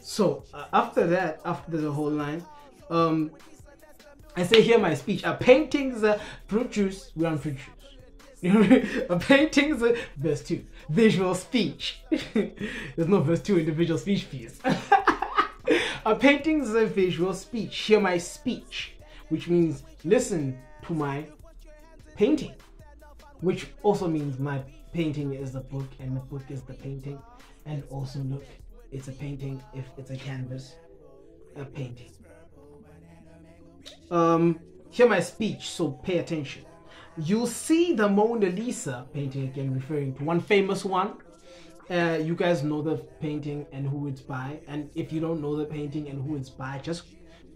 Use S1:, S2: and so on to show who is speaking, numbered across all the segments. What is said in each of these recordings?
S1: So uh, after that, after the whole line, um, I say here my speech. A painting's fruit juice. We on fruit juice. A painting's a verse two. Visual speech. There's no verse two in the visual speech piece. a painting's a visual speech. Hear my speech, which means listen to my painting, which also means my painting is the book and the book is the painting. And also look, it's a painting if it's a canvas, a painting. Um, hear my speech, so pay attention. You'll see the Mona Lisa painting again, referring to one famous one. Uh, you guys know the painting and who it's by, and if you don't know the painting and who it's by, just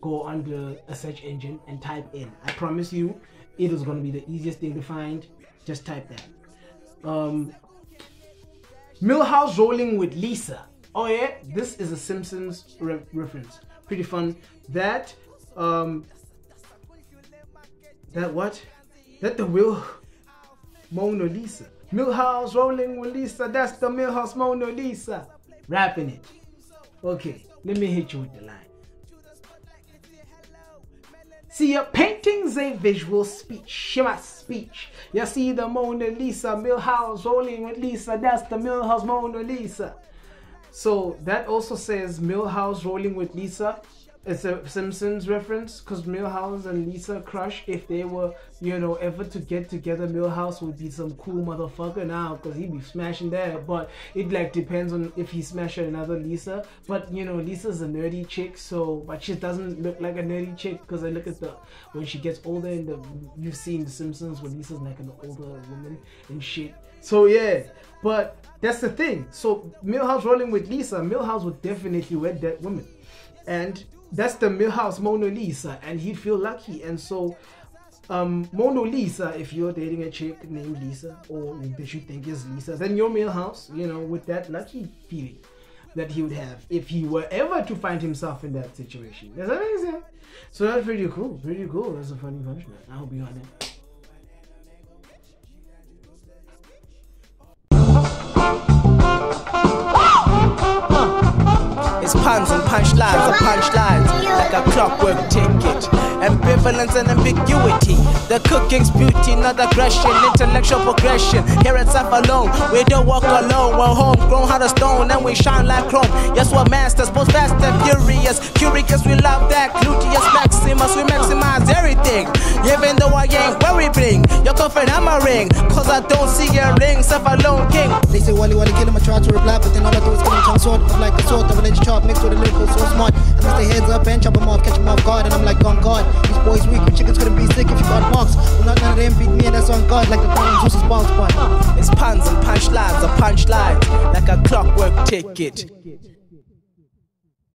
S1: go under a search engine and type in. I promise you, it is going to be the easiest thing to find. Just type that. Um, Milhouse rolling with Lisa. Oh yeah, this is a Simpsons re reference. Pretty fun. That um, that what? That the Will Mona Lisa. Milhouse rolling with Lisa. That's the Milhouse Mona Lisa. Rapping it. Okay, let me hit you with the line. See, your painting's a visual speech. My speech. You see the Mona Lisa, Milhouse rolling with Lisa. That's the Milhouse Mona Lisa. So that also says Milhouse rolling with Lisa it's a Simpsons reference because Milhouse and Lisa crush. If they were, you know, ever to get together, Milhouse would be some cool motherfucker now because he'd be smashing that. But it like depends on if he smash another Lisa. But you know, Lisa's a nerdy chick, so but she doesn't look like a nerdy chick because I look at the when she gets older and the you've seen The Simpsons when Lisa's like an older woman and shit. So yeah, but that's the thing. So Milhouse rolling with Lisa, Milhouse would definitely wed that woman, and that's the Milhouse Mona Lisa, and he'd feel lucky. And so, um, Mona Lisa, if you're dating a chick named Lisa, or that you think is Lisa, then your Milhouse, you know, with that lucky feeling that he would have if he were ever to find himself in that situation. That? So that's pretty cool. Pretty cool. That's a funny punchline. I hope you got it.
S2: It's puns and punchlines, the punchlines, like a clockwork ticket. Ambivalence and ambiguity. The cooking's beauty, not aggression, intellectual progression. Here at South alone, we don't walk alone. We're homegrown, heart as stone, and we shine like chrome. Yes, we're masters, both fast and furious. Curious, we love that. Gluteus maximus, we maximize everything. Even though I ain't worry confident I'm a ring. Cause I don't see a ring, South alone king.
S3: They say Wally Wally kill him, I try to reply, but then all I do is kill him, tongue sword. I'm like a sword, double edged chop, mixed with a lyrical, so smart. I mix the heads up and chop them off, catch them off guard, and I'm like, on guard. These boys weak, but chickens couldn't be sick if you got marks. Well, not none of them beat me, and that's on guard, like the crown Zeus's ball spot.
S2: It's puns and punchlines, a punchline, like a clockwork ticket.